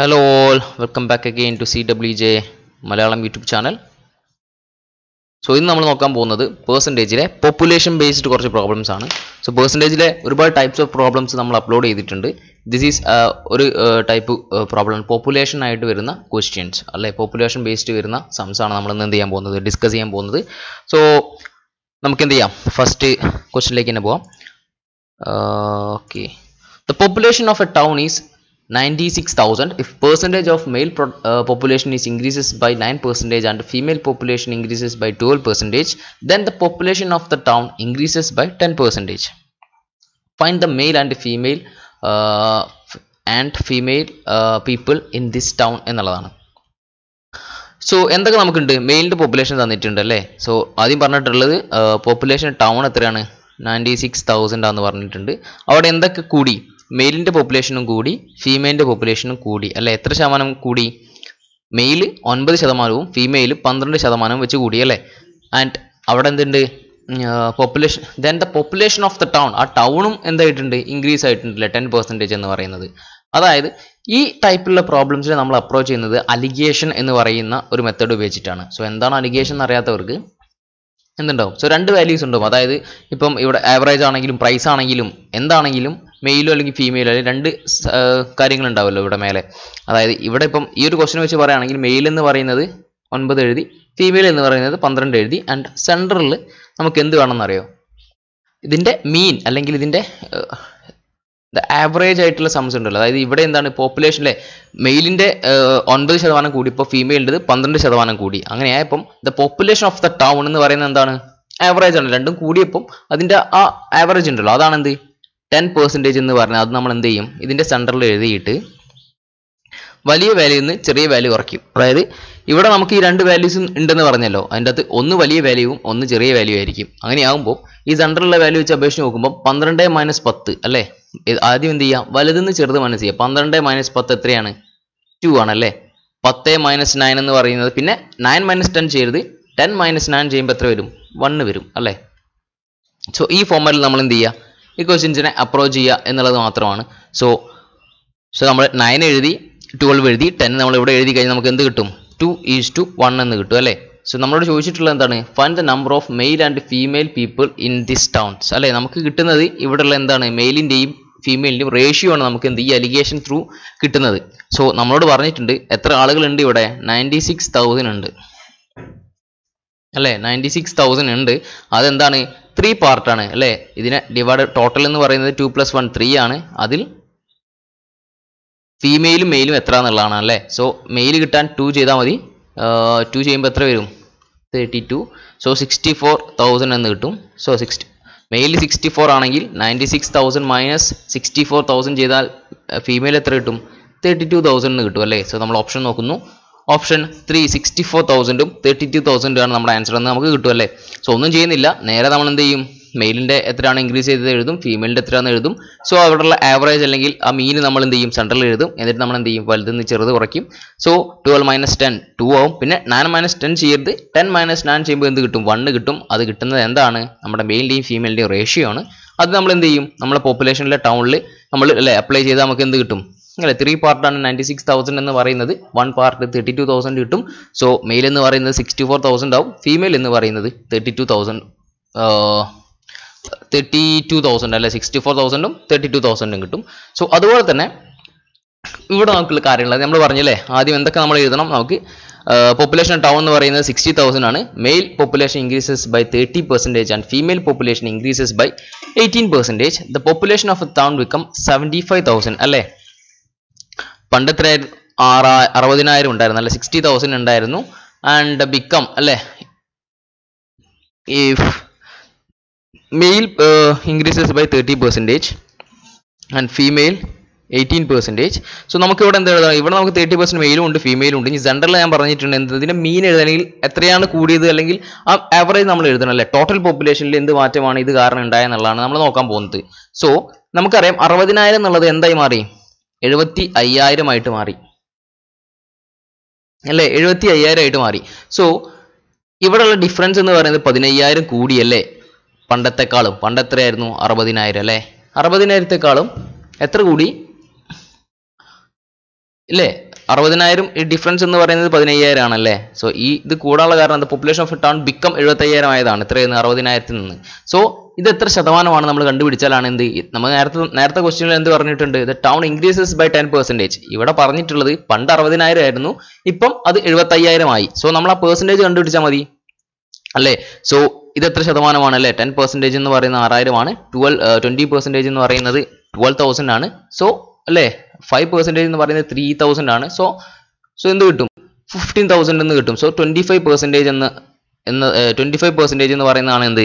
Hello all, welcome back again to CWJ Malayalam YouTube channel so ഇന്ന് നമ്മൾ നോക്കാൻ പോകുന്നത് പേഴ്സന്റേജിലെ പോപ്പുലേഷൻ ബേസ്ഡ് കുറച്ച് പ്രോബ്ലംസ് ആണ്. സോ പേഴ്സന്റേജിലെ ഒരുപാട് ടൈപ്സ് ഓഫ് പ്രോബ്ലംസ് നമ്മൾ അപ്ലോഡ് ചെയ്തിട്ടുണ്ട്. ദിസ് ഈസ് ഒരു ടൈപ്പ് പ്രോബ്ലം പോപ്പുലേഷൻ ആയിട്ട് വരുന്ന ക്വസ്റ്റ്യൻസ് അല്ലെ? പോപ്പുലേഷൻ ബേസ്ഡ് വരുന്ന സംസ് ആണ് നമ്മൾ ഇന്ന് എന്ത് ചെയ്യാൻ പോകുന്നത്? ഡിസ്കസ് ചെയ്യാൻ പോകുന്നത്. സോ നമുക്ക് എന്ത് ചെയ്യാം? ഫസ്റ്റ് ക്വസ്റ്റ്യനിലേക്ക് തന്നെ പോവാം. Okay the population of a town is 96,000 if percentage of male pro, uh, population is increases by 9 percentage and female population increases by 12 percentage then the population of the town increases by 10 percentage find the male and female uh, and female uh, people in this town എന്നുള്ളതാണ് so എന്തൊക്കെ നമുക്കുണ്ട് മെയിലിൻ്റെ population തന്നിട്ടുണ്ട് അല്ലേ so ആദ്യം പറഞ്ഞിട്ടുള്ളത് population town എത്രയാണ് ninety six thousand ആണെന്ന് പറഞ്ഞിട്ടുണ്ട് അവിടെ എന്തൊക്കെ കൂടി മെയിലിന്റെ പോപ്പുലേഷനും കൂടി ഫീമെയിലിന്റെ പോപ്പുലേഷനും കൂടി അല്ലെ? എത്ര ശതമാനം കൂടി? മെയിൽ ഒൻപത് ശതമാനവും ഫീമെയിൽ പന്ത്രണ്ട് ശതമാനവും വെച്ച് കൂടി അല്ലേ? ആൻഡ് അവിടെ എന്തുണ്ട്? Population then the population of the town ആ ടൗണും എന്തായിട്ടുണ്ട്? ഇൻക്രീസ് ആയിട്ടുണ്ട് അല്ലേ ടെൻ പെർസെന്റേജ് എന്ന് പറയുന്നത്. അതായത് ഈ ടൈപ്പിലുള്ള പ്രോബ്ലംസിനെ നമ്മൾ അപ്രോച്ച് ചെയ്യുന്നത് അലിഗേഷൻ എന്ന് പറയുന്ന ഒരു മെത്തേഡ് ഉപയോഗിച്ചിട്ടാണ്. സോ എന്താണ് അലിഗേഷൻ എന്ന് അറിയാത്തവർക്ക് എന്തുണ്ടാവും? സോ രണ്ട് വാല്യൂസ് ഉണ്ടാവും. അതായത് ഇപ്പം ഇവിടെ ആവറേജ് ആണെങ്കിലും പ്രൈസ് ആണെങ്കിലും എന്താണെങ്കിലും മെയിലോ അല്ലെങ്കിൽ ഫീമെയിലോ അല്ലെങ്കിൽ രണ്ട് കാര്യങ്ങൾ ഉണ്ടാവുമല്ലോ ഇവിടെ മേലെ. അതായത് ഇവിടെ ഇപ്പം ഈ ഒരു ക്വസ്റ്റിനെ വെച്ച് പറയുകയാണെങ്കിൽ മെയിൽ എന്ന് പറയുന്നത് ഒൻപത് എഴുതി ഫീമെയിൽ എന്ന് പറയുന്നത് പന്ത്രണ്ട് എഴുതി ആൻഡ് സെന്ററിൽ നമുക്ക് എന്ത് വേണമെന്നറിയോ? ഇതിന്റെ മീൻ അല്ലെങ്കിൽ ഇതിന്റെ ആവറേജ് ആയിട്ടുള്ള സംസ് ഉണ്ടല്ലോ. അതായത് ഇവിടെ എന്താണ് പോപ്പുലേഷനിലെ മെയിലിന്റെ ഒൻപത് ശതമാനം കൂടി ഇപ്പോൾ ഫീമെയിലിന്റെ പന്ത്രണ്ട് ശതമാനം കൂടി. അങ്ങനെയായപ്പം the population of the town എന്ന് പറയുന്നത് എന്താണ്? ആവറേജ് ആണ്. രണ്ടും കൂടിയപ്പം അതിന്റെ ആ ആവറേജ് ഉണ്ടല്ലോ. അതാണ് എന്ത് ടെൻ പെർസെന്റേജ് എന്ന് പറഞ്ഞാൽ അത് നമ്മൾ എന്ത് ചെയ്യും? ഇതിന്റെ സെന്ററിൽ എഴുതിയിട്ട് വലിയ വാല്യൂ നിന്ന് ചെറിയ വാല്യൂ കുറയ്ക്കും. അതായത് ഇവിടെ നമുക്ക് ഈ രണ്ട് വാല്യൂസ് ഉണ്ടെന്ന് പറഞ്ഞല്ലോ. അതിന്റെ അകത്ത് ഒന്ന് വലിയ വാല്യൂവും ഒന്ന് ചെറിയ വാല്യൂ ആയിരിക്കും. അങ്ങനെയാകുമ്പോൾ ഈ സെന്ററിലുള്ള വാല്യൂ വെച്ച് അപേക്ഷിച്ച് നോക്കുമ്പോൾ പന്ത്രണ്ട് മൈനസ് പത്ത് അല്ലേ? ആദ്യം എന്ത് ചെയ്യാം? വലുതെന്ന് ചെറുത് മൈനസ് ചെയ്യുക പന്ത്രണ്ട് മൈനസ് പത്ത് എത്രയാണ്? ടു ആണല്ലേ? പത്ത് മൈനസ് നയൻ എന്ന് പറയുന്നത്. പിന്നെ നയൻ മൈനസ് ടെൻ ചെയ്യരുത്. ടെൻ മൈനസ് നയൻ ചെയ്യുമ്പോൾ എത്ര വരും? വണ്ണ് വരും അല്ലേ? സോ ഈ ഫോമാറ്റിൽ നമ്മൾ എന്ത് ചെയ്യുക ഈ ക്വസ്റ്റ്യൻസിനെ അപ്രോച്ച് ചെയ്യുക എന്നുള്ളത് മാത്രമാണ്. സോ സോ നമ്മൾ നയൻ എഴുതി ട്വൽവ് എഴുതി ടെൻ നമ്മൾ ഇവിടെ എഴുതി കഴിഞ്ഞാൽ നമുക്ക് എന്ത് കിട്ടും? ടു ഈസ് ടു വൺ എന്ന് കിട്ടും അല്ലേ? സോ നമ്മളോട് ചോദിച്ചിട്ടുള്ളത് എന്താണ്? Find the number of male and female people in this towns അല്ലേ? നമുക്ക് കിട്ടുന്നത് ഇവിടെയുള്ള എന്താണ്? മെയിലിന്റെയും ഫീമെയിലിന്റെയും റേഷ്യോ ആണ് നമുക്ക് എന്ത് ഈ അലിഗേഷൻ ത്രൂ കിട്ടുന്നത്. സോ നമ്മളോട് പറഞ്ഞിട്ടുണ്ട് എത്ര ആളുകളുണ്ട് ഇവിടെ? നയന്റി സിക്സ് തൗസൻഡ് ഉണ്ട്. അല്ലേ? നയന്റി സിക്സ് തൗസൻഡ് ഉണ്ട്. അതെന്താണ്? ത്രീ പാർട്ടാണ് അല്ലേ? ഇതിനെ ഡിവൈഡ് ടോട്ടൽ എന്ന് പറയുന്നത് ടു പ്ലസ് വൺ ത്രീ ആണ്. അതിൽ ഫീമെയിലും മെയിലും എത്ര എന്നുള്ളതാണ് അല്ലേ? സോ മെയിൽ കിട്ടാൻ ടു ചെയ്താൽ മതി. ടു ചെയ്യുമ്പോൾ എത്ര വരും? Thirty two so sixty four thousand എന്ന് കിട്ടും. So sixty male sixty four ആണെങ്കിൽ ninety six thousand minus sixty four thousand ചെയ്താൽ ഫീമെയിൽ എത്ര കിട്ടും? തേർട്ടി ടു തൗസൻഡ് കിട്ടും അല്ലേ? സോ നമ്മൾ ഓപ്ഷൻ നോക്കുന്നു. ഓപ്ഷൻ ത്രീ സിക്സ്റ്റി ഫോർ തൗസൻഡും തേർട്ടി ടു തൗസൻഡും ആണ് നമ്മുടെ ആൻസർ എന്ന് നമുക്ക് കിട്ടും അല്ലേ? സോ ഒന്നും ചെയ്യുന്നില്ല. നേരെ നമ്മൾ എന്ത് ചെയ്യും? മെയിലിന്റെ എത്രയാണ് ഇൻക്രീസ് ചെയ്തത് എഴുതും ഫീമെയിലിന്റെ എത്രയാണെന്ന് എഴുതും. സോ അവിടെയുള്ള ആവറേജ് അല്ലെങ്കിൽ ആ മീൻ നമ്മൾ എന്ത് ചെയ്യും? സെൻട്രൽ എഴുതും. എന്നിട്ട് നമ്മൾ എന്ത് ചെയ്യും? വലുതെന്ന് ചെറുത് കുറയ്ക്കും. So twelve minus ten two ആവും. പിന്നെ നയൻ മൈനസ് ടെൻ ചെയ്യരുത്. ടെൻ മൈനസ് നയൻ ചെയ്യുമ്പോൾ എന്ത് കിട്ടും? വണ്ണ് കിട്ടും. അത് കിട്ടുന്നത് എന്താണ്? നമ്മുടെ മെയിലിന്റെയും ഫീമെയിലിന്റെയും റേഷ്യോ ആണ്. അത് നമ്മൾ എന്ത് ചെയ്യും? നമ്മുടെ പോപ്പുലേഷനിലെ ടൗണിൽ നമ്മൾ അല്ലേ അപ്ലൈ ചെയ്താൽ നമുക്ക് എന്ത് കിട്ടും? അല്ലേ ത്രീ പാർട്ടാണ് നയന്റി സിക്സ് തൗസൻഡ് എന്ന് പറയുന്നത്. One part thirty two thousand കിട്ടും. സോ മെയിൽ എന്ന് പറയുന്നത് സിക്സ്റ്റി ഫോർ തൗസൻഡ് ആവും. ഫീമെയിൽ എന്ന് പറയുന്നത് thirty two thousand thirty two thousand അല്ലെ? സിക്സ്റ്റി ഫോർ തൗസൻഡും തേർട്ടി ടു തൗസൻഡും കിട്ടും. സോ അതുപോലെ തന്നെ ഇവിടെ നമുക്കുള്ള കാര്യങ്ങൾ നമ്മൾ പറഞ്ഞല്ലേ? ആദ്യം എന്തൊക്കെ നമ്മൾ എഴുതണം നമുക്ക്? പോപ്പുലേഷൻ ടൗൺ എന്ന് പറയുന്നത് സിക്സ്റ്റി തൗസൻഡ് ആണ്. Male population increases by thirty percentage and female population increases by eighteen percentage the population of a town become seventy five thousand അല്ലേ? പണ്ട് എത്ര ആറാ അറുപതിനായിരം ഉണ്ടായിരുന്നു അല്ലെ? സിക്സ്റ്റി തൗസൻഡ് ഉണ്ടായിരുന്നു. ആൻഡ് ബിക്കം അല്ലേ? If male increases by thirty percentage and female eighteen percentage so നമുക്ക് ഇവിടെ എന്താ എഴുതാം? ഇവിടെ നമുക്ക് തേർട്ടി പെർസെന്റ് മെയിലും ഉണ്ട് ഫീമെയിലും ഉണ്ട്. ഇനി ജെൻഡറിൽ ഞാൻ പറഞ്ഞിട്ടുണ്ട് എന്തതിന്റെ മീൻ എഴുതണമെങ്കിൽ എത്രയാണ് കൂടിയത്? അല്ലെങ്കിൽ ആ ആവറേജ് നമ്മൾ എഴുതണം അല്ലേ? ടോട്ടൽ പോപ്പുലേഷനിൽ എന്ത് മാറ്റമാണ് ഇത് കാരണം ഉണ്ടായെന്നുള്ളതാണ് നമ്മൾ നോക്കാൻ പോകുന്നത്. സോ നമുക്കറിയാം അറുപതിനായിരം എന്നുള്ളത് എന്തായി മാറി? എഴുപത്തി അയ്യായിരം ആയിട്ട് മാറി. അല്ലേ? എഴുപത്തി അയ്യായിരം ആയിട്ട് മാറി. സോ ഇവിടെയുള്ള ഡിഫറൻസ് എന്ന് പറയുന്നത് പതിനയ്യായിരം കൂടിയല്ലേ പണ്ടത്തെക്കാളും പണ്ടെത്രയായിരുന്നു അറുപതിനായിരം അല്ലേ? അറുപതിനായിരത്തെക്കാളും എത്ര കൂടി? ഇല്ലേ? അറുപതിനായിരം ഈ ഡിഫറൻസ് എന്ന് പറയുന്നത് പതിനയ്യായിരം ആണല്ലേ സോ ഈ ഇത് കൂടാനുള്ള കാരണം എന്താ? പോപ്പുലേഷൻ ഓഫ് ടൗൺ ബിക്കം എഴുപത്തയ്യായിരം ആയതാണ്. എത്രയായിരുന്നു അറുപതിനായിരത്തിൽ നിന്ന്. സോ ഇത് എത്ര ശതമാനമാണ് നമ്മൾ കണ്ടുപിടിച്ചാലാണ് എന്ത്? നമ്മൾ നേരത്തെ നേരത്തെ ക്വസ്റ്റ്യനിൽ എന്ത് പറഞ്ഞിട്ടുണ്ട്? The town increases by ten percentage ഇവിടെ പറഞ്ഞിട്ടുള്ളത് പണ്ട് അറുപതിനായിരം ആയിരുന്നു ഇപ്പം അത് എഴുപത്തയ്യായിരം ആയി. സോ നമ്മൾ ആ പെർസെന്റേജ് കണ്ടുപിടിച്ചാൽ മതി. അല്ലേ? സോ ഇത് എത്ര ശതമാനമാണ് അല്ലേ ടെൻ പെർസെന്റേജ് എന്ന് പറയുന്ന ആറായിരം ആണ് ട്വൽവ് ട്വന്റി പെർസെന്റേജ് എന്ന് പറയുന്നത് ട്വൽവ് തൗസൻഡ് ആണ്. സോ അല്ലേ? ഫൈവ് പെർസെന്റേജ് എന്ന് പറയുന്നത് ത്രീ തൗസൻഡ് ആണ്. സോ സോ എന്ത് കിട്ടും? ഫിഫ്റ്റീൻ തൗസൻഡ് എന്ന് കിട്ടും. സോ ട്വന്റി ഫൈവ് പെർസെന്റേജ് എന്ന് എന്ന് ട്വന്റി ഫൈവ് പെർസെന്റേജ് എന്ന് പറയുന്നതാണ് എന്ത്?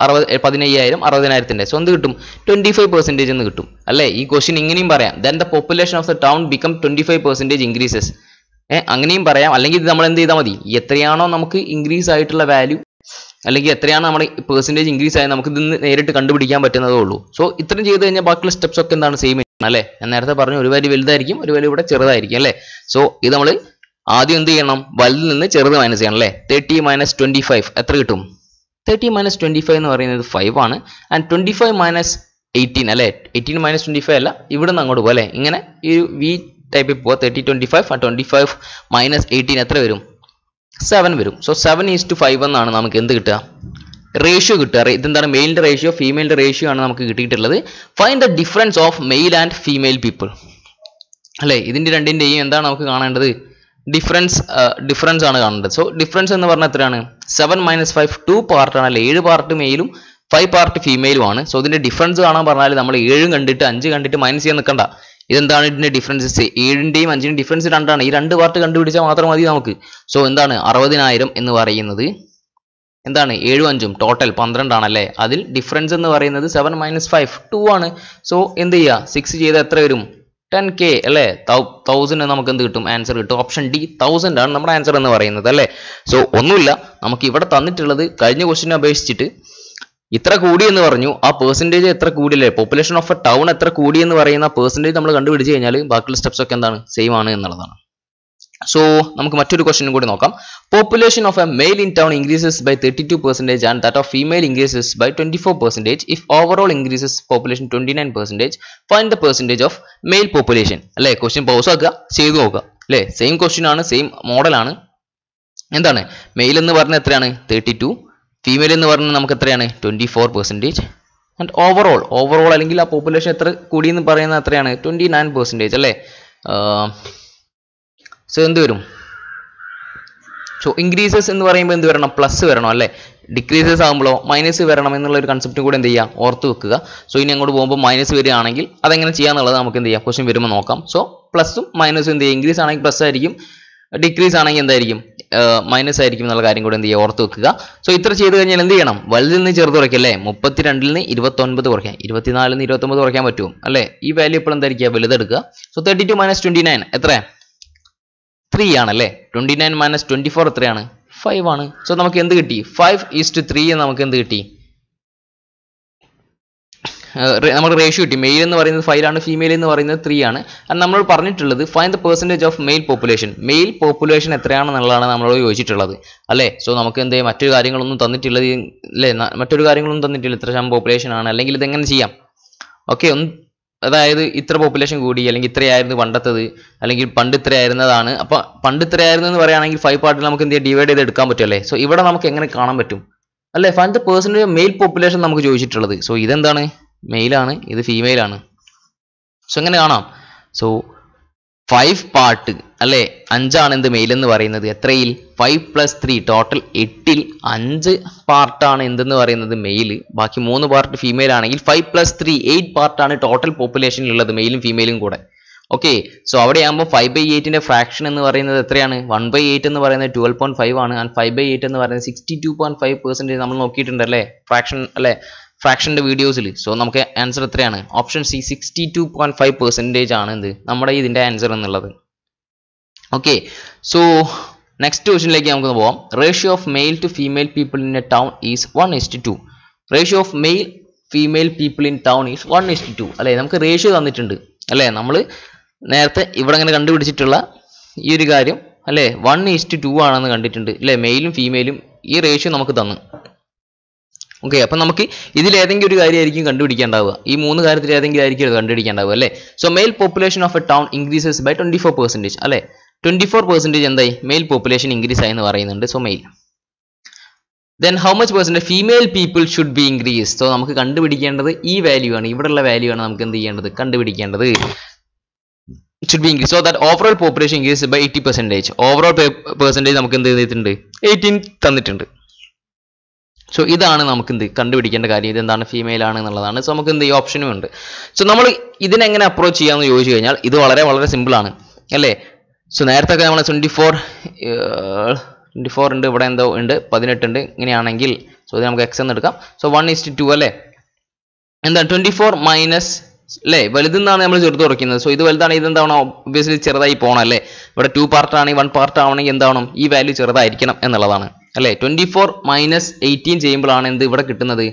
അറുപത് പതിനയ്യായിരം അറുപതിനായിരത്തിന്റെ. സോ എന്ത് കിട്ടും? ട്വന്റി ഫൈവ് പെർസെന്റേജ് എന്ന് കിട്ടും. അല്ലേ? ഈ ക്വസ്റ്റ്യൻ ഇങ്ങനെയും പറയാം. Then the population of the town become twenty five percentage increases അങ്ങനെയും പറയാം. അല്ലെങ്കിൽ ഇത് നമ്മൾ എന്ത് ചെയ്താൽ മതി. എത്രയാണോ നമുക്ക് ഇൻക്രീസ് ആയിട്ടുള്ള വാല്യൂ അല്ലെങ്കിൽ എത്രയാണ് നമ്മുടെ പെർസെന്റേജ് ഇൻക്രീസ് ആയത് നമുക്ക് ഇതിന്ന് നേരിട്ട് കണ്ടുപിടിക്കാൻ പറ്റുന്നതേ ഉള്ളൂ. സോ ഇത്രയും ചെയ്ത് കഴിഞ്ഞാൽ ബാക്കിയുള്ള സ്റ്റെപ്സ് ഒക്കെ എന്താണ് സെയിം അല്ലേ? ഞാൻ നേരത്തെ പറഞ്ഞു ഒരു വാല്യൂ വലുതായിരിക്കും ഒരു വാല്യൂ ഇവിടെ ചെറുതായിരിക്കും അല്ലേ? സോ ഇത് നമ്മൾ ആദ്യം എന്ത് ചെയ്യണം? വലുതിൽ നിന്ന് ചെറുത് മൈനസ് ചെയ്യണം അല്ലേ? തേർട്ടി മൈനസ് ട്വന്റി ഫൈവ് എത്ര കിട്ടും? തേർട്ടി മൈനസ് ട്വന്റി ഫൈവ് എന്ന് പറയുന്നത് ഫൈവ് ആണ്. And twenty five minus eighteen അല്ലേ? എയ്റ്റീൻ മൈനസ് ട്വന്റി ഫൈവ് അല്ല ഇവിടെ നിന്ന് അങ്ങോട്ട് പോകും അല്ലേ? ഇങ്ങനെ ഈ വി ടൈപ്പിൽ പോവുക തേർട്ടി ട്വന്റി ഫൈവ് ആ ട്വന്റി ഫൈവ് മൈനസ് എയ്റ്റീൻ എത്ര വരും? സെവൻ വരും. So seven is to five എന്നാണ് നമുക്ക് എന്ത് കിട്ടുക? റേഷ്യോ കിട്ടുക. ഇതെന്താണ്? മെയിലിന്റെ റേഷ്യോ ഫീമെയിലിന്റെ റേഷ്യോ ആണ് നമുക്ക് കിട്ടിയിട്ടുള്ളത്. Find the difference of male and female people അല്ലേ? ഇതിന്റെ രണ്ടിന്റെയും എന്താണ് നമുക്ക് കാണേണ്ടത്? ഡിഫറൻസ് ഡിഫറൻസ് ആണ് കാണേണ്ടത്. സോ ഡിഫറൻസ് എന്ന് പറഞ്ഞാൽ എത്രയാണ്? സെവൻ മൈനസ് ഫൈവ് ടു പാർട്ടാണ് അല്ലേ? ഏഴ് പാർട്ട് മെയിലും ഫൈവ് പാർട്ട് ഫീമെയിലും ആണ്. സോ ഇതിന്റെ ഡിഫറൻസ് കാണാൻ പറഞ്ഞാൽ നമ്മൾ ഏഴും കണ്ടിട്ട് അഞ്ച് കണ്ടിട്ട് മൈനസ് ചെയ്യാൻ നിൽക്കണ്ട ഇതെന്താണ് ഇതിന്റെ ഡിഫറൻസ് ഏഴിന്റെയും അഞ്ചിന്റെയും ഡിഫറൻസ് രണ്ടാണ്. ഈ രണ്ട് പാർട്ട് കണ്ടുപിടിച്ചാൽ മാത്രം മതി നമുക്ക്. സോ എന്താണ്? അറുപതിനായിരം എന്ന് പറയുന്നത് എന്താണ്? ഏഴും അഞ്ചും. ടോട്ടൽ പന്ത്രണ്ടാണല്ലേ? അതിൽ ഡിഫറൻസ് എന്ന് പറയുന്നത് സെവൻ മൈനസ് ഫൈവ് ടു ആണ്. സോ എന്ത് ചെയ്യുക സിക്സ് ചെയ്താൽ എത്ര വരും? ടെൻ കെ അല്ലേ? തൗസൻഡ് നമുക്ക് എന്ത് കിട്ടും? ആൻസർ കിട്ടും. ഓപ്ഷൻ ഡി തൗസൻഡ് ആണ് നമ്മുടെ ആൻസർ എന്ന് പറയുന്നത് അല്ലേ? സോ ഒന്നുമില്ല. നമുക്ക് ഇവിടെ തന്നിട്ടുള്ളത് കഴിഞ്ഞ ക്വസ്റ്റിനെ അപേക്ഷിച്ചിട്ട് ഇത്ര കൂടി എന്ന് പറഞ്ഞു. ആ പെർസെന്റേജ് എത്ര കൂടിയല്ലേ? പോപ്പുലേഷൻ ഓഫ് എ ടൗൺ എത്ര കൂടി എന്ന് പറയുന്ന പെർസെന്റേജ് നമ്മൾ കണ്ടുപിടിച്ച് കഴിഞ്ഞാൽ ബാക്കിയുള്ള സ്റ്റെപ്സ് ഒക്കെ എന്താണ്? സെയിം ആണ് എന്നുള്ളതാണ്. സോ നമുക്ക് മറ്റൊരു ക്വസ്റ്റ്യൻ കൂടി നോക്കാം. Population of a male in town increases by thirty two percentage and that of female increases by twenty four percentage if overall increases population twenty nine percentage find the percentage of male population അല്ലേ? Question pause ആക്കുക. ചെയ്തു നോക്കുക. അല്ലേ? Same question ആണ് same മോഡലാണ് എന്താണ്? Mail എന്ന് പറഞ്ഞാൽ എത്രയാണ്? തേർട്ടി ടു ഫീമെയിൽ എന്ന് പറഞ്ഞാൽ നമുക്ക് എത്രയാണ്? Twenty four percentage and overall overall അല്ലെങ്കിൽ ആ പോപ്പുലേഷൻ എത്ര കൂടിയെന്ന് പറയുന്നത് എത്രയാണ് ട്വന്റി നയൻ പെർസെന്റേജ് അല്ലേ സോ എന്ത് വരും? സോ ഇൻക്രീസസ് എന്ന് പറയുമ്പോൾ എന്ത് വരണം? പ്ലസ് വരണം അല്ലേ? ഡിക്രീസസ് ആകുമ്പോഴോ മൈനസ് വരണം എന്നുള്ള ഒരു കൺസെപ്റ്റും കൂടെ എന്ത് ചെയ്യുക ഓർത്ത് വെക്കുക. സോ ഇനി അങ്ങോട്ട് പോകുമ്പോൾ മൈനസ് വരികയാണെങ്കിൽ അതെങ്ങനെ ചെയ്യാന്നുള്ളത് നമുക്ക് എന്ത് ചെയ്യാം? ക്വസ്റ്റ്യൻ വരുമ്പോൾ നോക്കാം. സോ പ്ലസും മൈനസും എന്ത് ചെയ്യുക ഇൻക്രീസ് ആണെങ്കിൽ പ്ലസ് ആയിരിക്കും. ഡിക്രീസ് ആണെങ്കിൽ എന്തായിരിക്കും? മൈനസ് ആയിരിക്കും എന്നുള്ള കാര്യം കൂടെ എന്ത് ചെയ്യുക? ഓർത്ത് വെക്കുക. സോ ഇത്ര ചെയ്ത് കഴിഞ്ഞാൽ എന്ത് ചെയ്യണം? വലുതിൽ നിന്ന് ചെറുത് കുറയ്ക്കുക അല്ലേ? മുപ്പത്തിരണ്ടിൽ നിന്ന് ഇരുപത്തൊൻപത് കുറയ്ക്കാം ഇരുപത്തിനാലിൽ നിന്ന് ഇരുപത്തൊമ്പത് കുറയ്ക്കാൻ പറ്റും അല്ലേ? ഈ വാല്യൂ ഇപ്പോൾ എന്തായിരിക്കുക വലുതെടുക്കുക. So thirty two minus twenty nine എത്ര ത്രീ ആണല്ലേ twenty nine minus twenty four എത്രയാണ്? ഫൈവ് ആണ്. സോ നമുക്ക് എന്ത് കിട്ടി? ഫൈവ് ഈസ്റ്റ് ത്രീ നമുക്ക് എന്ത് കിട്ടി? നമുക്ക് റേഷ്യോ കിട്ടി. മെയിൽ എന്ന് പറയുന്നത് ഫൈവ് ആണ് ഫീമെയിൽ എന്ന് പറയുന്നത് ത്രീ ആണ്. അത് നമ്മൾ പറഞ്ഞിട്ടുള്ളത് find the percentage of male population male population എത്രയാണെന്നുള്ളതാണ് നമ്മളോട് ചോദിച്ചിട്ടുള്ളത്. അല്ലേ? സോ നമുക്ക് എന്ത് മറ്റൊരു കാര്യങ്ങളൊന്നും തന്നിട്ടുള്ളത് അല്ലേ മറ്റൊരു കാര്യങ്ങളൊന്നും തന്നിട്ടില്ല. ഇത്ര ശതമാനം പോപ്പുലേഷൻ ആണ്. അല്ലെങ്കിൽ ഇതെങ്ങനെ ചെയ്യാം? ഓക്കെ ഒന്ന് അതായത് ഇത്ര പോപ്പുലേഷൻ കൂടി അല്ലെങ്കിൽ ഇത്രയായിരുന്നു പണ്ടത്തത് അല്ലെങ്കിൽ പണ്ട് ഇത്രയായിരുന്നതാണ്. അപ്പോൾ പണ്ട് ഇത്രയായിരുന്നു എന്ന് പറയുകയാണെങ്കിൽ ഫൈവ് പാർട്ടിൽ നമുക്ക് എന്ത് ഡിവൈഡ് ചെയ്ത് എടുക്കാൻ പറ്റും അല്ലേ? സോ ഇവിടെ നമുക്ക് എങ്ങനെ കാണാൻ പറ്റും? അല്ലേ? Find the percentage male population നമുക്ക് ചോദിച്ചിട്ടുള്ളത്. സോ ഇതെന്താണ്? മെയിലാണ് ഇത് ഫീമെയിൽ ആണ്. സോ എങ്ങനെ കാണാം? സോ ഫൈവ് പാർട്ട് അല്ലേ? അഞ്ചാണ് എന്ത് മെയിൽ എന്ന് പറയുന്നത്. എത്രയിൽ? ഫൈവ് പ്ലസ് ത്രീ ടോട്ടൽ എട്ടിൽ അഞ്ച് പാർട്ടാണ് എന്തെന്ന് പറയുന്നത് മെയിൽ ബാക്കി മൂന്ന് പാർട്ട് ഫീമെയിൽ ആണെങ്കിൽ ഫൈവ് പ്ലസ് ത്രീ എയ്റ്റ് പാർട്ടാണ് ടോട്ടൽ പോപ്പുലേഷനിലുള്ളത് മെയിലും ഫീമെയിലും കൂടെ. ഓക്കെ സോ അവിടെ ആകുമ്പോൾ ഫൈവ് ബൈ എയ്റ്റിന്റെ ഫ്രാക്ഷൻ എന്ന് പറയുന്നത് എത്രയാണ്? വൺ ബൈ എയ്റ്റ് എന്ന് പറയുന്നത് ട്വൽവ് പോയിന്റ് ഫൈവ് ആണ്. ആൻഡ് ഫൈവ് ബൈ എയ്റ്റ് എന്ന് പറയുന്നത് sixty two point five percentage നമ്മൾ നോക്കിയിട്ടുണ്ടല്ലേ ഫ്രാക്ഷൻ അല്ലേ? ഫ്രാക്ഷന്റെ വീഡിയോസിൽ സോ നമുക്ക് ആൻസർ എത്രയാണ്? Option C sixty two point five percentage ആണ് എന്ത്? നമ്മുടെ ഇതിന്റെ ആൻസർ എന്നുള്ളത്. ഓക്കെ സോ നെക്സ്റ്റ് ക്വസ്റ്റിനിലേക്ക് നമുക്ക് പോവാം. Ratio of male to female people in a town is one is to ratio of male female people in town is one is to അല്ലേ? നമുക്ക് റേഷ്യോ തന്നിട്ടുണ്ട്. അല്ലേ? നമ്മൾ നേരത്തെ ഇവിടെ ഇങ്ങനെ കണ്ടുപിടിച്ചിട്ടുള്ള ഈ ഒരു കാര്യം അല്ലേ? വൺ ഈസ്റ്റ് ടു ആണെന്ന് കണ്ടിട്ടുണ്ട്. അല്ലേ? മെയിലും ഫീമെയിലും ഈ റേഷ്യോ നമുക്ക് തന്നു. ഓക്കെ അപ്പം നമുക്ക് ഇതിൽ ഏതെങ്കിലും ഒരു കാര്യമായിരിക്കും കണ്ടുപിടിക്കേണ്ടാവുക. ഈ മൂന്ന് കാര്യത്തിൽ ഏതെങ്കിലും ആയിരിക്കും കണ്ടുപിടിക്കേണ്ടാവുക അല്ലേ? So male population of a town increases by twenty four percentage അല്ലേ? ട്വന്റി ഫോർ പെർസെന്റേജ് എന്തായി? മെയിൽ പോപ്പുലേഷൻ ഇൻക്രീസ് ആയി എന്ന് പറയുന്നുണ്ട്. So male then how much percent female people should be increase so നമുക്ക് കണ്ടുപിടിക്കേണ്ടത് ഈ വാല്യൂ ആണ്. ഇവിടെയുള്ള വാല്യൂ ആണ് നമുക്ക് എന്ത് ചെയ്യേണ്ടത്? കണ്ടുപിടിക്കേണ്ടത് should be increase so that overall population increase by eighty percentage overall percentage നമുക്ക് എന്ത് ചെയ്തിട്ടുണ്ട്? എയ്റ്റീൻ തന്നിട്ടുണ്ട്. സോ ഇതാണ് നമുക്ക് എന്ത് കണ്ടുപിടിക്കേണ്ട കാര്യം. ഇതെന്താണ് ഫീമെയിൽ ആണ് എന്നുള്ളതാണ്. സോ നമുക്ക് എന്ത് ഈ ഓപ്ഷനും ഉണ്ട്. സോ നമ്മൾ ഇതിനെങ്ങനെ അപ്രോച്ച് ചെയ്യാമെന്ന് ചോദിച്ചു കഴിഞ്ഞാൽ ഇത് വളരെ വളരെ സിമ്പിൾ ആണ്. അല്ലേ? സോ നേരത്തെ ഒക്കെ നമ്മൾ ട്വന്റി ഫോർ ട്വന്റി ഫോർ ഉണ്ട് ഇവിടെ എന്തോ ഉണ്ട് പതിനെട്ടുണ്ട് ഇങ്ങനെയാണെങ്കിൽ സോ ഇത് നമുക്ക് എക്സ് എന്ന് എടുക്കാം. സോ വൺ ഇസ്റ്റ് ടു അല്ലേ? എന്താ ട്വന്റി ഫോർ മൈനസ് അല്ലേ വലുതെന്നാണ് നമ്മൾ ചെറുത് കുറയ്ക്കുന്നത്. സോ ഇത് വലുതാണ് ഇത് എന്താണ് ഒബ്വിയസ്ലി ചെറുതായി പോകണം അല്ലേ? ഇവിടെ ടു പാർട്ടാണെങ്കിൽ വൺ പാർട്ട് ആവണമെങ്കിൽ എന്താവണം ഈ വാല്യൂ ചെറുതായിരിക്കണം എന്നുള്ളതാണ്. അല്ലേ? ട്വന്റി ഫോർ മൈനസ് എയ്റ്റീൻ ചെയ്യുമ്പോഴാണ് എന്ത് ഇവിടെ കിട്ടുന്നത്?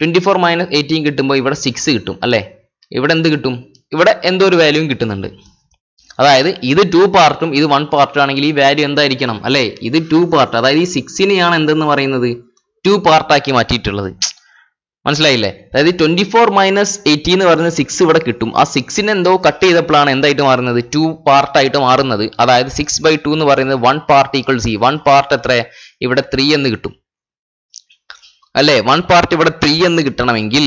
ട്വന്റി ഫോർ മൈനസ് എയ്റ്റീൻ കിട്ടുമ്പോൾ ഇവിടെ സിക്സ് കിട്ടും അല്ലേ? ഇവിടെ എന്ത് കിട്ടും? ഇവിടെ എന്തോ ഒരു വാല്യൂവും കിട്ടുന്നുണ്ട്. അതായത് ഇത് ടു പാർട്ടും ഇത് വൺ പാർട്ടും ആണെങ്കിൽ ഈ വാല്യൂ എന്തായിരിക്കണം അല്ലേ? ഇത് ടു പാർട്ട് അതായത് ഈ സിക്സിനെയാണ് എന്തെന്ന് പറയുന്നത്? ടു പാർട്ടാക്കി മാറ്റിയിട്ടുള്ളത്. മനസ്സിലായില്ലേ? അതായത് ട്വന്റി ഫോർ മൈനസ് എയ്റ്റി എന്ന് പറയുന്നത് സിക്സ് ഇവിടെ കിട്ടും. ആ സിക്സിനെ എന്തോ കട്ട് ചെയ്തപ്പോഴാണ് എന്തായിട്ട് മാറുന്നത്? ടു പാർട്ടായിട്ട് മാറുന്നത്. അതായത് സിക്സ് ബൈ ടു എന്ന് പറയുന്നത് one part equal C one part എത്ര ഇവിടെ ത്രീ എന്ന് കിട്ടും. അല്ലേ? വൺ പാർട്ട് ഇവിടെ ത്രീ എന്ന് കിട്ടണമെങ്കിൽ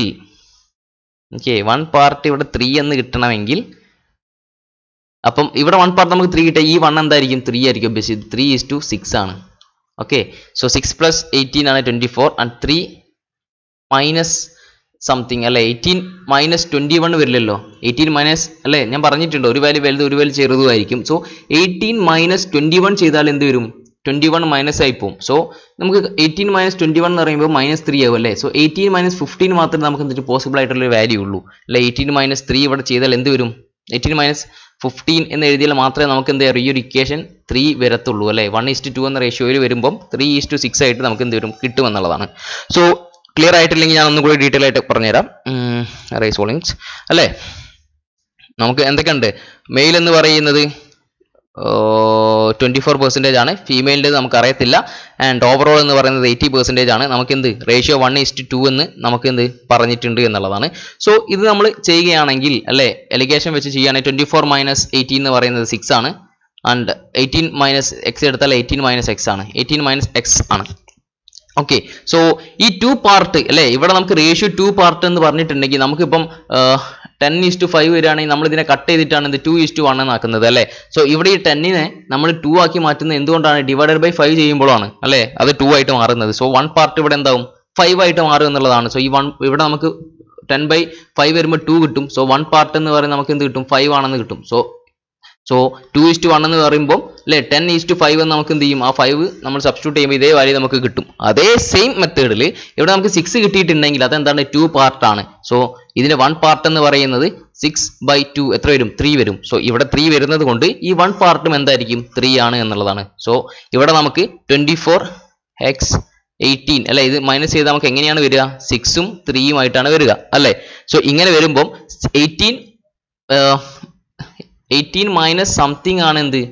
ഓക്കെ വൺ പാർട്ട് ഇവിടെ ത്രീ എന്ന് കിട്ടണമെങ്കിൽ അപ്പം ഇവിടെ വൺ പാർട്ട് നമുക്ക് ത്രീ കിട്ടിയ ഈ വൺ എന്തായിരിക്കും? ത്രീ ആയിരിക്കും base three is to six ആണ്. Okay so six plus eighteen ആണ് twenty four and three minus something അല്ലെ? എയ്റ്റീൻ മൈനസ് ട്വന്റി വൺ വരില്ലല്ലോ. എയ്റ്റീൻ മൈനസ് അല്ലേ? ഞാൻ പറഞ്ഞിട്ടുണ്ട് ഒരു വാല്യൂ വലുത് ഒരു value ചെറുതുമായിരിക്കും so eighteen minus twenty one ചെയ്താൽ എന്ത് വരും? ട്വന്റി വൺ മൈനസ് ആയി പോകും സോ നമുക്ക് എയ്റ്റീൻ മൈനസ് ട്വന്റി വൺ എന്ന് പറയുമ്പോൾ മൈനസ് ത്രീ ആവും അല്ലേ? സോ എയ്റ്റീൻ മൈനസ് ഫിഫ്റ്റീൻ മാത്രമേ നമുക്ക് എന്തൊരു പോസിബിൾ ആയിട്ടുള്ള ഒരു വാല്യൂ ഉള്ളൂ. അല്ലെ? എയ്റ്റീൻ മൈനസ് ത്രീ ഇവിടെ ചെയ്താൽ എന്ത് വരും? എയ്റ്റീൻ മൈനസ് ഫിഫ്റ്റീൻ എന്ന് എഴുതിയാൽ മാത്രമേ നമുക്ക് എന്ത് ഈ ഒരു ഇക്വേഷൻ ത്രീ വരത്തുള്ളൂ അല്ലേ? വൺ ഈസ്റ്റ് ടു എന്ന റേഷ്യോയിൽ വരുമ്പം ത്രീ ഈസ്റ്റ് ടു ആയിട്ട് നമുക്ക് എന്ത് വരും? കിട്ടുമെന്നുള്ളതാണ് സോ ക്ലിയർ ആയിട്ടില്ലെങ്കിൽ ഞാൻ ഒന്നുകൂടി ഡീറ്റെയിൽ ആയിട്ട് പറഞ്ഞുതരാം. റേസ് വോളിങ്സ് അല്ലേ? നമുക്ക് എന്തൊക്കെയുണ്ട്? മെയിൽ എന്ന് പറയുന്നത് ട്വന്റി ഫോർ പെർസെന്റേജ് ആണ്. ഫീമെയിലിന്റെ നമുക്ക് അറിയത്തില്ല ആൻഡ് ഓവറോൾ എന്ന് പറയുന്നത് എയ്റ്റി പെർസെന്റേജ് ആണ്. നമുക്ക് എന്ത് റേഷ്യോ വൺ ഇസ്റ്റ് ടു എന്ന് നമുക്ക് എന്ത് പറഞ്ഞിട്ടുണ്ട് എന്നുള്ളതാണ്. സോ ഇത് നമ്മൾ ചെയ്യുകയാണെങ്കിൽ അല്ലേ? എലിഗേഷൻ വെച്ച് ചെയ്യുകയാണെങ്കിൽ ട്വന്റി ഫോർ മൈനസ് എയ്റ്റീൻ എന്ന് പറയുന്നത് സിക്സ് ആണ്. ആൻഡ് എയ്റ്റീൻ മൈനസ് എക്സ് എടുത്താൽ എയ്റ്റീൻ മൈനസ് എക്സ് ആണ്. എയ്റ്റീൻ മൈനസ് എക്സ് ആണ്. ഓക്കെ സോ ഈ ടു പാർട്ട് അല്ലേ? ഇവിടെ നമുക്ക് റേഷ്യോ ടു പാർട്ട് എന്ന് പറഞ്ഞിട്ടുണ്ടെങ്കിൽ നമുക്കിപ്പം ടെൻ ഈസ് ടു ഫൈവ് വരികയാണെങ്കിൽ നമ്മൾ ഇതിനെ കട്ട് ചെയ്തിട്ടാണ് ഇത് ടു ഈസ് ടു വൺ എന്നാക്കുന്നത് അല്ലേ? സോ ഇവിടെ ഈ ടെന്നിനെ നമ്മൾ ടു ആക്കി മാറ്റുന്നത് എന്തുകൊണ്ടാണ്? ഡിവൈഡഡ് ബൈ ഫൈവ് ചെയ്യുമ്പോഴാണ് അല്ലേ? അത് ടു ആയിട്ട് മാറുന്നത്. സോ വൺ പാർട്ട് ഇവിടെ എന്താവും? ഫൈവ് ആയിട്ട് മാറും എന്നുള്ളതാണ്. സോ ഈ വൺ ഇവിടെ നമുക്ക് ടെൻ ബൈ ഫൈവ് വരുമ്പോൾ ടു കിട്ടും. സോ വൺ പാർട്ട് എന്ന് പറയുന്നത് നമുക്ക് എന്ത് കിട്ടും? ഫൈവ് ആണെന്ന് കിട്ടും. So so two is one എന്ന് പറയുമ്പോൾ അല്ലെ? ടെൻ ഈസ്റ്റ് ഫൈവ് എന്ന് നമുക്ക് എന്ത് ചെയ്യും? ആ ഫൈവ് നമ്മൾ സബ്സ്റ്റിറ്റ്യൂട്ട് ചെയ്യുമ്പോൾ ഇതേ വാല്യൂ നമുക്ക് കിട്ടും. അതേ സെയിം മെത്തേഡിൽ ഇവിടെ നമുക്ക് സിക്സ് കിട്ടിയിട്ടുണ്ടെങ്കിൽ അതെന്താണ്? ടു പാർട്ടാണ് സോ ഇതിന്റെ വൺ പാർട്ട് എന്ന് പറയുന്നത് സിക്സ് ബൈ ടു എത്ര വരും? ത്രീ വരും. സോ ഇവിടെ ത്രീ വരുന്നത് കൊണ്ട് ഈ വൺ പാർട്ടും എന്തായിരിക്കും? ത്രീ ആണ് എന്നുള്ളതാണ്. സോ ഇവിടെ നമുക്ക് ട്വന്റി ഫോർ എക്സ് എയ്റ്റീൻ അല്ലെ? ഇത് മൈനസ് ചെയ്താൽ നമുക്ക് എങ്ങനെയാണ് വരിക? സിക്സും ത്രീയും ആയിട്ടാണ് വരിക അല്ലേ? സോ ഇങ്ങനെ വരുമ്പം എയ്റ്റീൻ എയ്റ്റീൻ മൈനസ് സംതിങ് ആണ് എന്ത്?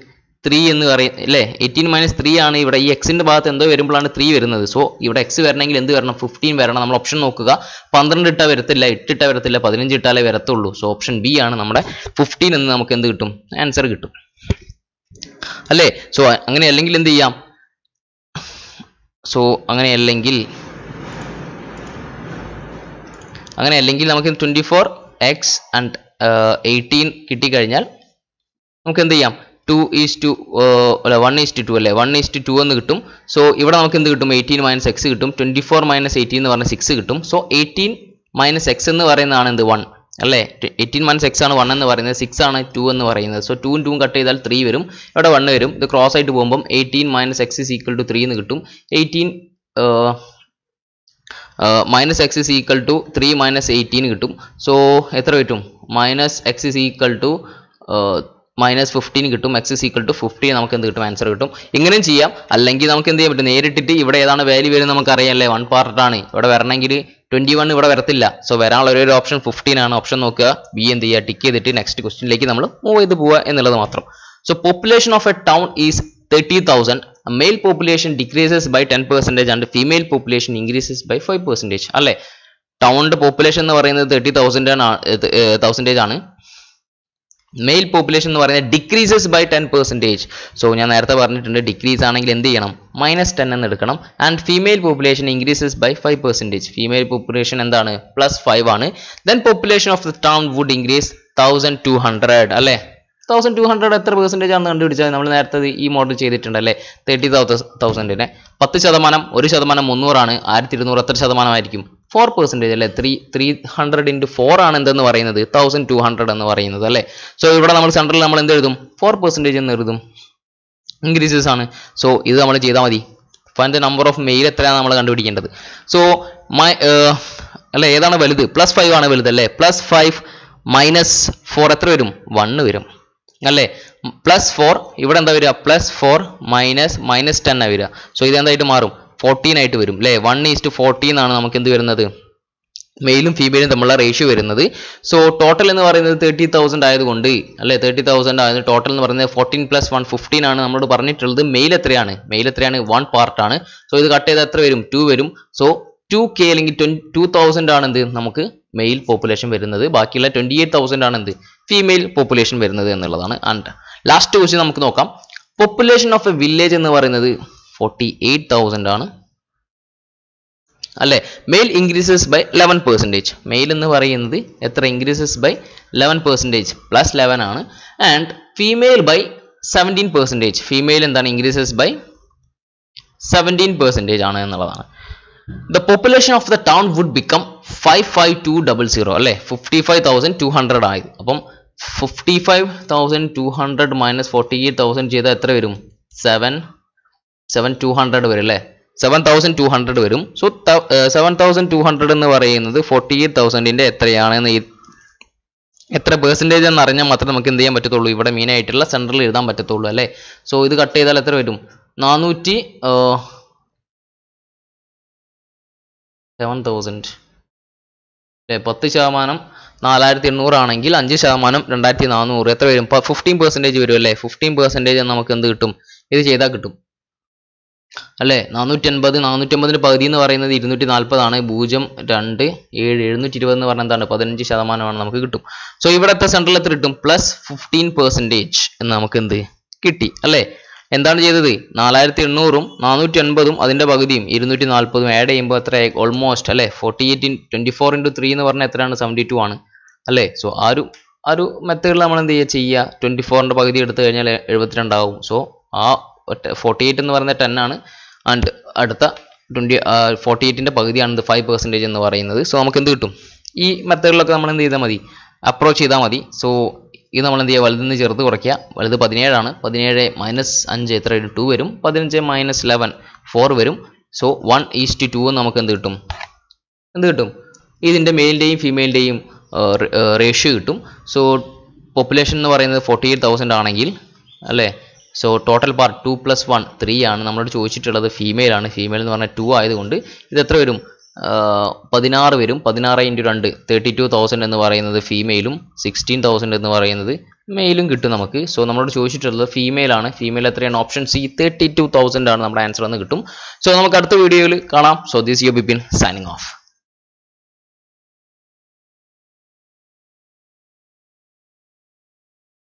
ത്രീ എന്ന് പറയും അല്ലേ? എയ്റ്റീൻ മൈനസ് ത്രീ ആണ് ഇവിടെ. ഈ എക്സിന്റെ ഭാഗത്ത് എന്തോ വരുമ്പോഴാണ് ത്രീ വരുന്നത്. സോ ഇവിടെ എക്സ് വരണമെങ്കിൽ എന്ത് വരണം? ഫിഫ്റ്റീൻ വരണം. നമ്മൾ ഓപ്ഷൻ നോക്കുക. പന്ത്രണ്ട് ഇട്ടാൽ വരത്തില്ല എട്ട് ഇട്ടാൽ വരത്തില്ല പതിനഞ്ച് ഇട്ടാലേ വരത്തുള്ളൂ. സോ ഓപ്ഷൻ ബി ആണ് നമ്മുടെ ഫിഫ്റ്റീൻ എന്ന് നമുക്ക് എന്ത് കിട്ടും? ആൻസർ കിട്ടും. അല്ലേ? സോ അങ്ങനെ അല്ലെങ്കിൽ എന്ത് ചെയ്യാം? സോ അങ്ങനെ അല്ലെങ്കിൽ അങ്ങനെ അല്ലെങ്കിൽ നമുക്ക് twenty four X and eighteen കിട്ടിക്കഴിഞ്ഞാൽ നമുക്ക് എന്ത് ചെയ്യാം ടു ഈസ് ടു അല്ല വൺ ഈസ് ടു അല്ലേ? വൺ ഈസ് ടു എന്ന് കിട്ടും. സോ ഇവിടെ നമുക്ക് എന്ത് കിട്ടും? എയ്റ്റീൻ മൈനസ് എക്സ് കിട്ടും. ട്വന്റി ഫോർ മൈനസ് എയ്റ്റീൻ എന്ന് പറഞ്ഞാൽ സിക്സ് കിട്ടും. സോ എയ്റ്റീൻ മൈനസ് എക്സ് എന്ന് പറയുന്നതാണ് എന്ത്? വൺ അല്ലേ? എയ്റ്റീൻ മൈനസ് എക്സ് ആണ് വൺ എന്ന് പറയുന്നത്. സിക്സ് ആണ് ടു എന്ന് പറയുന്നത്. സോ ടൂവും ടൂവും കട്ട് ചെയ്താൽ ത്രീ വരും. ഇവിടെ വൺ വരും. ഇത് ക്രോസ് ആയിട്ട് പോകുമ്പം eighteen minus X is equal to three എന്ന് കിട്ടും. Eighteen minus X is equal to three minus eighteen കിട്ടും. സോ എത്ര കിട്ടും minus X is equal to minus fifteen കിട്ടും X is equal to fifteen നമുക്ക് എന്ത് കിട്ടും? ആൻസർ കിട്ടും. ഇങ്ങനെയും ചെയ്യാം. അല്ലെങ്കിൽ നമുക്ക് എന്ത് ചെയ്യാൻ പറ്റും? നേരിട്ടിട്ട് ഇവിടെ ഏതാണ് വാല്യൂ വരുന്നത് നമുക്ക് അറിയാമല്ലേ വൺ പാർട്ടാണ് ഇവിടെ വരണമെങ്കിൽ ട്വന്റി വൺ ഇവിടെ വരത്തില്ല. സോ വരാനുള്ള ഒരു ഓപ്ഷൻ ഫിഫ്റ്റീൻ ആണ്. ഓപ്ഷൻ നോക്കുക. ബി എന്ത് ചെയ്യുക? ടിക്ക് ചെയ്തിട്ട് നെക്സ്റ്റ് ക്വസ്റ്റിനിലേക്ക് നമ്മൾ മൂവ് ചെയ്ത് പോവുക എന്നുള്ളത് മാത്രം. So population of a town is thirty thousand male population decreases by ten percentage and female population increases by five percentage അല്ലേ? ടൗണിന്റെ പോപ്പുലേഷൻ എന്ന് പറയുന്നത് തേർട്ടി തൗസൻഡ് ആണ് തൗസന്റേജ് ആണ്. മെയിൽ പോപ്പുലേഷൻ എന്ന് പറയുന്നത് decreases by ten percentage so ഞാൻ നേരത്തെ പറഞ്ഞിട്ടുണ്ട് ഡിക്രീസ് ആണെങ്കിൽ എന്ത് ചെയ്യണം? മൈനസ് ടെൻ എന്ന് എടുക്കണം. And female population increases by five percentage female population എന്താണ്? പ്ലസ് ഫൈവ് ആണ്. Then population of the town would increase thousand two hundred അല്ലേ? തൗസൻഡ് ടു ഹൺഡ്രഡ് എത്ര പെർസെന്റേജ് ആണെന്ന് കണ്ടുപിടിച്ചാൽ നമ്മൾ നേരത്തെ ഈ മോഡൽ ചെയ്തിട്ടുണ്ട് അല്ലേ? തേർട്ടി തൗസൻഡിനെ പത്ത് ശതമാനം ഒരു ശതമാനം മുന്നൂറാണ്. ആയിരത്തി ഇരുന്നൂറ് എത്ര ശതമാനമായിരിക്കും? ഫോർ പെർസെന്റേജ് അല്ലേ? Three three hundred into four ആണ് എന്തെന്ന് പറയുന്നത്? തൗസൻഡ് ടു ഹൺഡ്രഡ് എന്ന് പറയുന്നത് അല്ലേ? സോ ഇവിടെ നമ്മൾ സെൻട്രൽ നമ്മൾ എന്ത് എഴുതും? ഫോർ പെർസെന്റേജ് എന്ന് എഴുതും. ഇൻക്രീസസ് ആണ്. സോ ഇത് നമ്മൾ ചെയ്താൽ മതി. Find the number of male എത്രയാണ് നമ്മൾ കണ്ടുപിടിക്കേണ്ടത്? സോ മൈ അല്ലേ ഏതാണ് വലുത്? പ്ലസ് ഫൈവ് ആണ് വലുത് അല്ലേ? പ്ലസ് ഫൈവ് മൈനസ് ഫോർ എത്ര വരും? വണ്ണ് വരും. അല്ലേ? പ്ലസ് ഫോർ ഇവിടെ എന്താ വരിക? പ്ലസ് ഫോർ മൈനസ് മൈനസ് ആ വരിക. സോ ഇത് എന്തായിട്ട് മാറും? ഫോർട്ടീൻ ആയിട്ട് വരും അല്ലേ വൺ ഈസ്റ്റ് ഫോർട്ടീൻ ആണ് നമുക്ക് എന്ത് വരുന്നത്? മെയിലും ഫീമെയിലും തമ്മിലുള്ള റേഷ്യോ വരുന്നത്. സോ ടോട്ടൽ എന്ന് പറയുന്നത് തേർട്ടി തൗസൻഡ് ആയതുകൊണ്ട് അല്ലെ? തേർട്ടി തൗസൻഡ് ആയത് ടോട്ടൽ എന്ന് പറയുന്നത് ഫോർട്ടീൻ പ്ലസ് വൺ ഫിഫ്റ്റീൻ ആണ് നമ്മളോട് പറഞ്ഞിട്ടുള്ളത്. മെയിൽ എത്രയാണ്? മെയിൽ എത്രയാണ്? വൺ പാർട്ടാണ് സോ ഇത് കട്ട് ചെയ്താൽ എത്ര വരും? ടു വരും. സോ ടു കെ അല്ലെങ്കിൽ ട്വൻ ടു തൗസൻഡ് ആണ് എന്ത്? നമുക്ക് മെയിൽ പോപ്പുലേഷൻ വരുന്നത്. ബാക്കിയുള്ള ട്വന്റി എയ്റ്റ് തൗസൻഡ് ആണ് എന്ത്? ഫീമെയിൽ പോപ്പുലേഷൻ വരുന്നത് എന്നുള്ളതാണ്. ആൻഡ് ലാസ്റ്റ് ക്വസ്റ്റ്യൻ നമുക്ക് നോക്കാം. പോപ്പുലേഷൻ ഓഫ് എ വില്ലേജ് എന്ന് പറയുന്നത് ഫോർട്ടി എയ്റ്റ് തൗസൻഡ് ആണ്. അല്ലേ? Male increases by eleven percentage male എന്ന് പറയുന്നത് എത്ര increases by eleven percentage plus eleven ആണ്. And female by seventeen percentage female എന്താണ്? ഇൻക്രീസസ് ബൈ സെവന്റീൻ പെർസെന്റേജ് ആണ് എന്നുള്ളതാണ്. The population of the town would become five five two double zero അല്ലേ? Fifty five thousand two hundred ആയത് അപ്പം fifty five thousand two hundred minus forty eight thousand ചെയ്താൽ എത്ര വരും? Seven seven two hundred വരും അല്ലേ സെവൻ തൗസൻഡ് ടു ഹൺഡ്രഡ് വരും so seven thousand two hundred എന്ന് പറയുന്നത് ഫോർട്ടി എയ്റ്റ് തൗസൻഡിന്റെ എത്രയാണെന്ന് ഈ എത്ര പെർസെന്റേജ് എന്ന് അറിഞ്ഞാൽ മാത്രമേ നമുക്ക് എന്ത് ചെയ്യാൻ പറ്റത്തുള്ളൂ. ഇവിടെ മെയിൻ ആയിട്ടുള്ള സെൻട്രൽ എഴുതാൻ പറ്റത്തുള്ളൂ അല്ലേ? സോ ഇത് കട്ട് ചെയ്താൽ എത്ര വരും? നാനൂറ്റി സെവൻ തൗസൻഡ് അല്ലേ പത്ത് ശതമാനം നാലായിരത്തി എണ്ണൂറാണെങ്കിൽ അഞ്ച് ശതമാനം രണ്ടായിരത്തി നാനൂറ് എത്ര വരും? ഫിഫ്റ്റീൻ പെർസെന്റേജ് വരും അല്ലേ? ഫിഫ്റ്റീൻ പെർസെന്റേജ് നമുക്ക് എന്ത് കിട്ടും? ഇത് ചെയ്താൽ കിട്ടും. അല്ലേ? നാനൂറ്റി അൻപത് നാനൂറ്റി അൻപതിന്റെ പകുതി എന്ന് പറയുന്നത് ഇരുന്നൂറ്റി നാൽപ്പതാണ് പൂജ്യം രണ്ട് ഏഴ് എഴുന്നൂറ്റി ഇരുപത് എന്ന് പറഞ്ഞാൽ എന്താണ്? പതിനഞ്ച് ശതമാനമാണ് നമുക്ക് കിട്ടും. സോ ഇവിടത്തെ സെൻട്രൽ എത്ര കിട്ടും. പ്ലസ് ഫിഫ്റ്റീൻ പെർസെന്റേജ് എന്ന് നമുക്ക് എന്ത്? കിട്ടി. അല്ലേ? എന്താണ് ചെയ്തത്? നാലായിരത്തി എണ്ണൂറും നാനൂറ്റി അൻപതും അതിന്റെ പകുതിയും ഇരുന്നൂറ്റി നാൽപ്പതും ആഡ് ചെയ്യുമ്പോൾ എത്ര ഓൾമോസ്റ്റ് അല്ലേ? Forty eight twenty four into three എന്ന് പറഞ്ഞാൽ എത്രയാണ്? സെവന്റി ടു ആണ്. അല്ലേ? സോ ആ ഒരു ആ ഒരു മെത്തേഡിൽ നമ്മൾ എന്ത് ചെയ്യുക? ചെയ്യുക. ട്വന്റി ഫോറിന്റെ പകുതി എടുത്തു കഴിഞ്ഞാൽ എഴുപത്തിരണ്ടാവും. സോ ആ ഫോർട്ടി എയ്റ്റ് എന്ന് പറയുന്നത് ടെൻ ആണ്. ആൻഡ് അടുത്ത ട്വന്റി ഫോർട്ടി എയ്റ്റിന്റെ പകുതിയാണ് ഫൈവ് പെർസെന്റേജ് എന്ന് പറയുന്നത്. സോ നമുക്ക് എന്ത് കിട്ടും? ഈ മെത്തേഡിലൊക്കെ നമ്മൾ എന്ത് ചെയ്താൽ മതി? അപ്രോച്ച് ചെയ്താൽ മതി. സോ ഇത് നമ്മൾ എന്ത് ചെയ്യുക? വലുതെന്ന് ചെറുത് കുറയ്ക്കുക. വലുത് പതിനേഴാണ്. പതിനേഴ് മൈനസ് അഞ്ച് എത്ര വരും ടു വരും. പതിനഞ്ച് മൈനസ് ലെവൻ ഫോർ വരും. സോ വൺ ഈസ്റ്റ് ടു നമുക്ക് എന്ത് കിട്ടും? എന്ത് കിട്ടും? ഇതിന്റെ മെയിലിന്റെയും ഫീമെയിലിന്റെയും റേഷ്യോ കിട്ടും. സോ പോപ്പുലേഷൻ എന്ന് പറയുന്നത് ഫോർട്ടി എയ്റ്റ് തൗസൻഡ് ആണെങ്കിൽ അല്ലേ? So total bar two plus one three ആണ് നമ്മളോട് ചോദിച്ചിട്ടുള്ളത്. ഫീമെയിൽ ആണ്. ഫീമെയിൽ എന്ന് പറഞ്ഞാൽ ടു ആയതുകൊണ്ട് ഇത് എത്ര വരും? പതിനാറ് വരും. പതിനാറ് ഇന്റു രണ്ട് തേർട്ടി ടു തൗസൻഡ് എന്ന് പറയുന്നത് ഫീമെയിലും സിക്സ്റ്റീൻ തൗസൻഡ് എന്ന് പറയുന്നത് മെയിലും കിട്ടും നമുക്ക്. സോ നമ്മളോട് ചോദിച്ചിട്ടുള്ളത് ഫീമെയിൽ ആണ്. ഫീമെയിൽ എത്രയാണ്? Option C thirty two thousand ആണ് നമ്മുടെ ആൻസർ എന്ന് കിട്ടും. സോ നമുക്ക് അടുത്ത വീഡിയോയിൽ കാണാം. So this you Bipin signing off